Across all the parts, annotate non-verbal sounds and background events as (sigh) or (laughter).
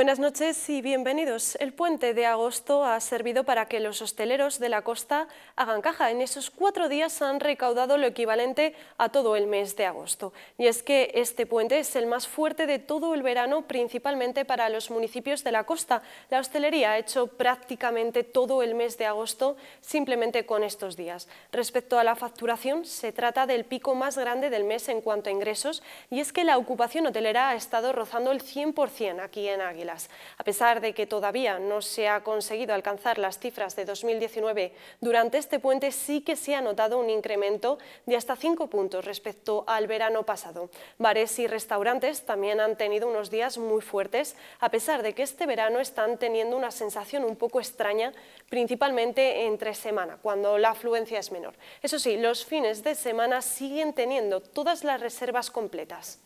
Buenas noches y bienvenidos. El puente de agosto ha servido para que los hosteleros de la costa hagan caja. En esos cuatro días han recaudado lo equivalente a todo el mes de agosto. Y es que este puente es el más fuerte de todo el verano, principalmente para los municipios de la costa. La hostelería ha hecho prácticamente todo el mes de agosto simplemente con estos días. Respecto a la facturación, se trata del pico más grande del mes en cuanto a ingresos y es que la ocupación hotelera ha estado rozando el 100% aquí en Águila. A pesar de que todavía no se ha conseguido alcanzar las cifras de 2019, durante este puente sí que se ha notado un incremento de hasta 5 puntos respecto al verano pasado. Bares y restaurantes también han tenido unos días muy fuertes, a pesar de que este verano están teniendo una sensación un poco extraña, principalmente entre semana, cuando la afluencia es menor. Eso sí, los fines de semana siguen teniendo todas las reservas completas.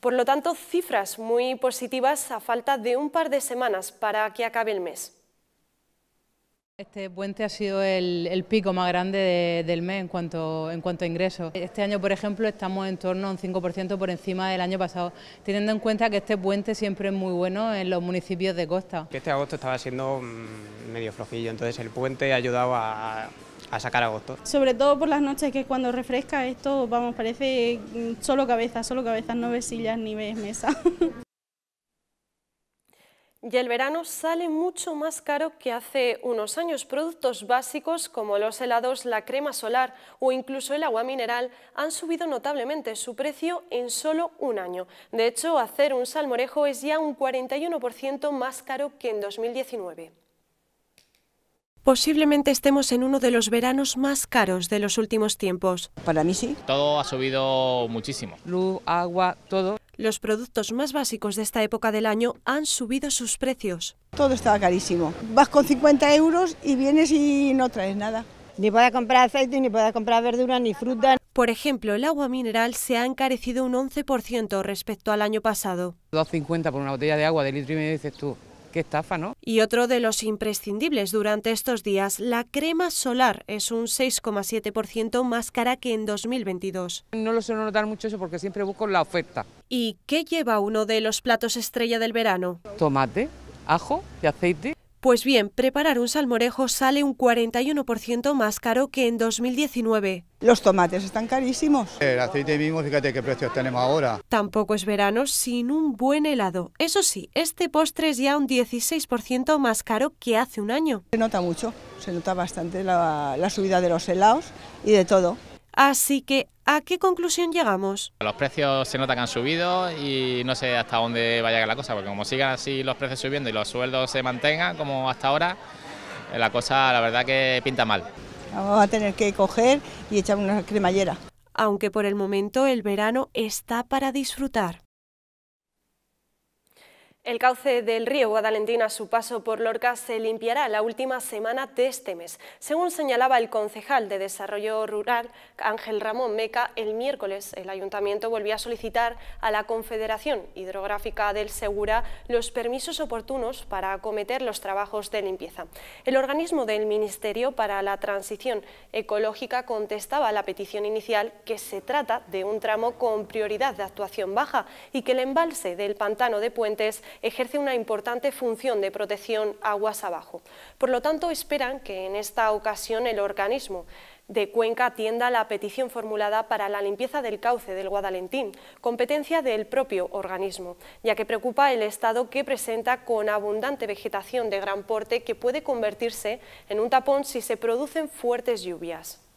Por lo tanto, cifras muy positivas a falta de un par de semanas para que acabe el mes. Este puente ha sido el, pico más grande del mes en cuanto, en cuanto a ingresos. Este año, por ejemplo, estamos en torno a un 5% por encima del año pasado, teniendo en cuenta que este puente siempre es muy bueno en los municipios de costa. Este agosto estaba siendo mm, medio flojillo, entonces el puente ha ayudado a, a sacar agosto. Sobre todo por las noches que cuando refresca esto, vamos, parece mm, solo cabeza, solo cabezas, no ves sillas ni ves mesa. (laughs) Y el verano sale mucho más caro que hace unos años. Productos básicos como los helados, la crema solar o incluso el agua mineral han subido notablemente su precio en solo un año. De hecho, hacer un salmorejo es ya un 41% más caro que en 2019. Posiblemente estemos en uno de los veranos más caros de los últimos tiempos. Para mí sí. Todo ha subido muchísimo. Luz, agua, todo. Los productos más básicos de esta época del año han subido sus precios. Todo estaba carísimo. Vas con 50 euros y vienes y no traes nada. Ni puedes comprar aceite, ni puedes comprar verdura, ni fruta. Por ejemplo, el agua mineral se ha encarecido un 11% respecto al año pasado. 2,50 por una botella de agua de litro y medio, dices tú. Qué estafa, ¿no? Y otro de los imprescindibles durante estos días, la crema solar es un 6,7% más cara que en 2022. No lo suelo notar mucho eso porque siempre busco la oferta. ¿Y qué lleva uno de los platos estrella del verano? Tomate, ajo y aceite. Pues bien, preparar un salmorejo sale un 41% más caro que en 2019. Los tomates están carísimos. El aceite mismo, fíjate qué precios tenemos ahora. Tampoco es verano sin un buen helado. Eso sí, este postre es ya un 16% más caro que hace un año. Se nota mucho, se nota bastante la, la subida de los helados y de todo. Así que, ¿a qué conclusión llegamos? Los precios se nota que han subido y no sé hasta dónde vaya la cosa, porque como sigan así los precios subiendo y los sueldos se mantengan como hasta ahora, eh, la cosa la verdad que pinta mal. Vamos a tener que coger y echar una cremallera. Aunque por el momento el verano está para disfrutar. El cauce del río Guadalentín a su paso por Lorca se limpiará la última semana de este mes. Según señalaba el concejal de Desarrollo Rural, Ángel Ramón Meca, el miércoles el Ayuntamiento volvió a solicitar a la Confederación Hidrográfica del Segura los permisos oportunos para acometer los trabajos de limpieza. El organismo del Ministerio para la Transición Ecológica contestaba a la petición inicial que se trata de un tramo con prioridad de actuación baja y que el embalse del pantano de Puentes ejerce una importante función de protección aguas abajo. Por lo tanto, esperan que en esta ocasión el organismo de Cuenca atienda la petición formulada para la limpieza del cauce del Guadalentín, competencia del propio organismo, ya que preocupa el estado que presenta con abundante vegetación de gran porte que puede convertirse en un tapón si se producen fuertes lluvias.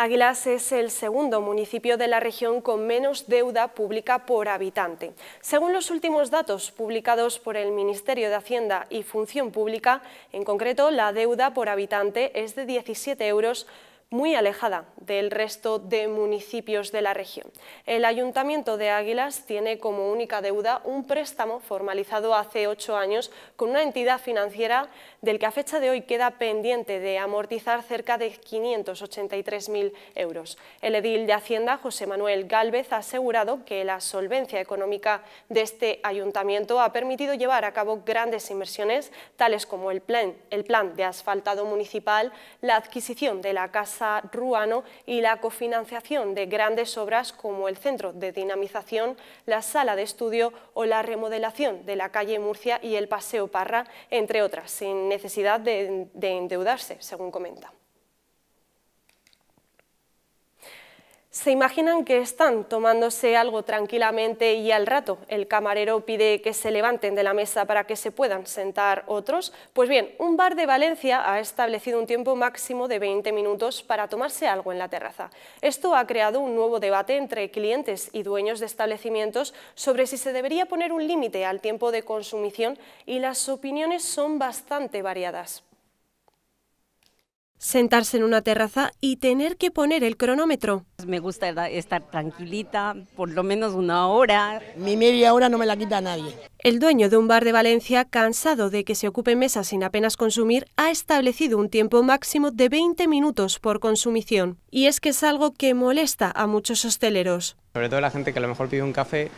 Águilas es el segundo municipio de la región con menos deuda pública por habitante. Según los últimos datos publicados por el Ministerio de Hacienda y Función Pública, en concreto la deuda por habitante es de 17 euros muy alejada del resto de municipios de la región. El Ayuntamiento de Águilas tiene como única deuda un préstamo formalizado hace ocho años con una entidad financiera del que a fecha de hoy queda pendiente de amortizar cerca de 583.000 euros. El edil de Hacienda, José Manuel Gálvez, ha asegurado que la solvencia económica de este ayuntamiento ha permitido llevar a cabo grandes inversiones, tales como el plan, el plan de asfaltado municipal, la adquisición de la Casa Ruano y la cofinanciación de grandes obras como el Centro de Dinamización, la Sala de Estudio o la remodelación de la calle Murcia y el Paseo Parra, entre otras, sin necesidad de endeudarse, según comenta. Se imaginan que están tomándose algo tranquilamente y al rato el camarero pide que se levanten de la mesa para que se puedan sentar otros. Pues bien, un bar de Valencia ha establecido un tiempo máximo de 20 minutos para tomarse algo en la terraza. Esto ha creado un nuevo debate entre clientes y dueños de establecimientos sobre si se debería poner un límite al tiempo de consumición y las opiniones son bastante variadas sentarse en una terraza y tener que poner el cronómetro. Me gusta estar tranquilita, por lo menos una hora. Mi media hora no me la quita nadie. El dueño de un bar de Valencia, cansado de que se ocupen mesas sin apenas consumir, ha establecido un tiempo máximo de 20 minutos por consumición. Y es que es algo que molesta a muchos hosteleros. Sobre todo la gente que a lo mejor pide un café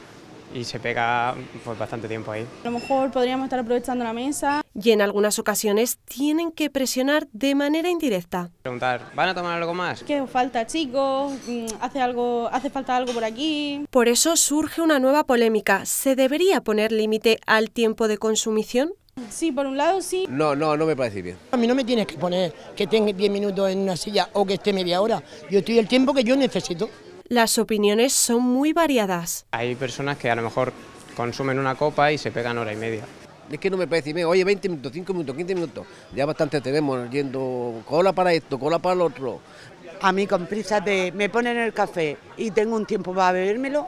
y se pega pues, bastante tiempo ahí. A lo mejor podríamos estar aprovechando la mesa. Y en algunas ocasiones tienen que presionar de manera indirecta. Preguntar, ¿van a tomar algo más? ¿Qué os falta, chicos? Mm, ¿Hace, algo, ¿Hace falta algo por aquí? Por eso surge una nueva polémica. ¿Se debería poner límite al tiempo de consumición? Sí, por un lado sí. No, no, no me parece bien. A mí no me tienes que poner que tenga 10 minutos en una silla o que esté media hora. Yo estoy el tiempo que yo necesito. Las opiniones son muy variadas. Hay personas que a lo mejor consumen una copa y se pegan hora y media. Es que no me parece bien, oye, 20 minutos, 5 minutos, 15 minutos, ya bastante tenemos yendo cola para esto, cola para lo otro. A mí con prisa de me ponen el café y tengo un tiempo para bebérmelo,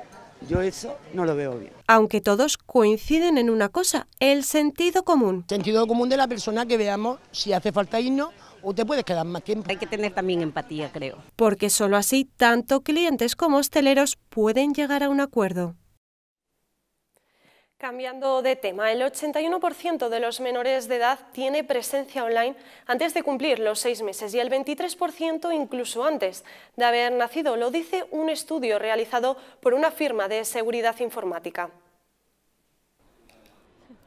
yo eso no lo veo bien. Aunque todos coinciden en una cosa, el sentido común. Sentido común de la persona que veamos si hace falta irnos o te puedes quedar más tiempo. Hay que tener también empatía, creo. Porque solo así tanto clientes como hosteleros pueden llegar a un acuerdo. Cambiando de tema, el 81% de los menores de edad tiene presencia online antes de cumplir los seis meses y el 23% incluso antes de haber nacido, lo dice un estudio realizado por una firma de seguridad informática.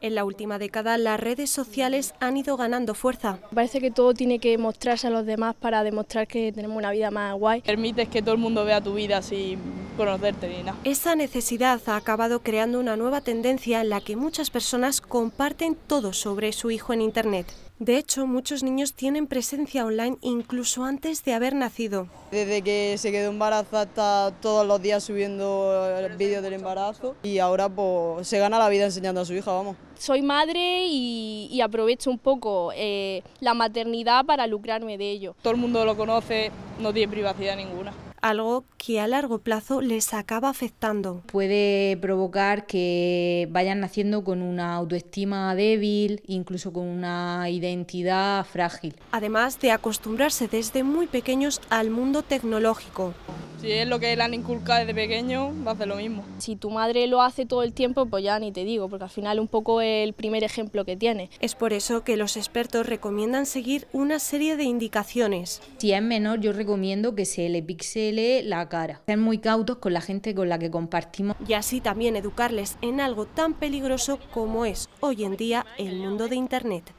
En la última década las redes sociales han ido ganando fuerza. Parece que todo tiene que mostrarse a los demás para demostrar que tenemos una vida más guay. Permites que todo el mundo vea tu vida sin conocerte ni nada. Esa necesidad ha acabado creando una nueva tendencia en la que muchas personas comparten todo sobre su hijo en Internet. De hecho, muchos niños tienen presencia online incluso antes de haber nacido. Desde que se quedó embarazada está todos los días subiendo vídeos del embarazo y ahora pues se gana la vida enseñando a su hija, vamos. Soy madre y, aprovecho un poco eh, la maternidad para lucrarme de ello. Todo el mundo lo conoce, no tiene privacidad ninguna algo que a largo plazo les acaba afectando. Puede provocar que vayan naciendo con una autoestima débil, incluso con una identidad frágil. Además de acostumbrarse desde muy pequeños al mundo tecnológico. Si es lo que le han inculcado desde pequeño, va a hacer lo mismo. Si tu madre lo hace todo el tiempo, pues ya ni te digo, porque al final un poco el primer ejemplo que tiene. Es por eso que los expertos recomiendan seguir una serie de indicaciones. Si es menor, yo recomiendo que se le pixele la cara. Ser muy cautos con la gente con la que compartimos. Y así también educarles en algo tan peligroso como es hoy en día el mundo de Internet.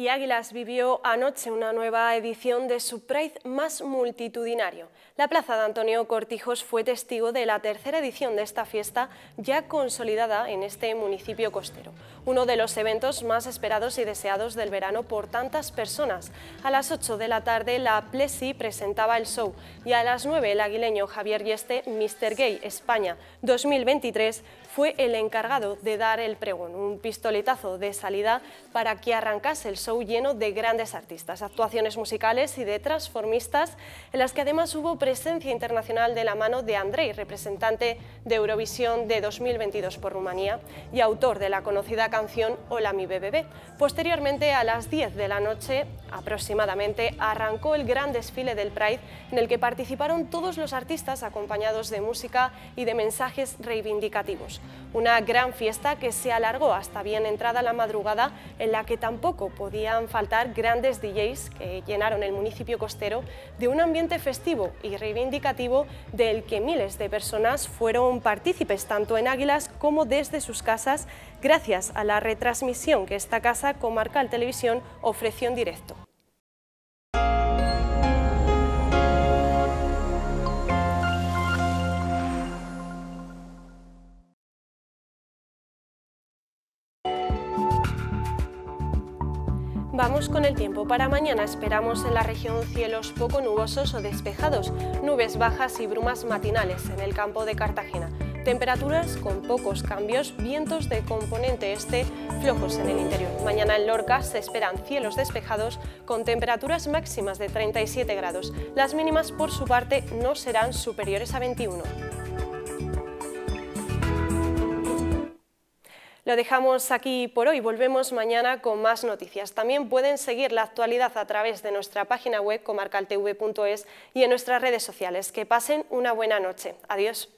Y Águilas vivió anoche una nueva edición de su Pride más multitudinario. La plaza de Antonio Cortijos fue testigo de la tercera edición de esta fiesta ya consolidada en este municipio costero. Uno de los eventos más esperados y deseados del verano por tantas personas. A las 8 de la tarde la Plesi presentaba el show y a las 9 el aguileño Javier Yeste, Mr. Gay España 2023, fue el encargado de dar el pregón, un pistoletazo de salida para que arrancase el show lleno de grandes artistas, actuaciones musicales y de transformistas, en las que además hubo presencia internacional de la mano de Andrei, representante de Eurovisión de 2022 por Rumanía y autor de la conocida canción Hola mi BBB. Posteriormente, a las 10 de la noche aproximadamente, arrancó el gran desfile del Pride en el que participaron todos los artistas acompañados de música y de mensajes reivindicativos. Una gran fiesta que se alargó hasta bien entrada la madrugada en la que tampoco podían faltar grandes DJs que llenaron el municipio costero de un ambiente festivo y reivindicativo del que miles de personas fueron partícipes tanto en Águilas como desde sus casas gracias a la retransmisión que esta casa Comarcal Televisión ofreció en directo. Vamos con el tiempo. Para mañana esperamos en la región cielos poco nubosos o despejados, nubes bajas y brumas matinales en el campo de Cartagena. Temperaturas con pocos cambios, vientos de componente este flojos en el interior. Mañana en Lorca se esperan cielos despejados con temperaturas máximas de 37 grados. Las mínimas por su parte no serán superiores a 21. Lo dejamos aquí por hoy, volvemos mañana con más noticias. También pueden seguir la actualidad a través de nuestra página web comarcaltv.es y en nuestras redes sociales. Que pasen una buena noche. Adiós.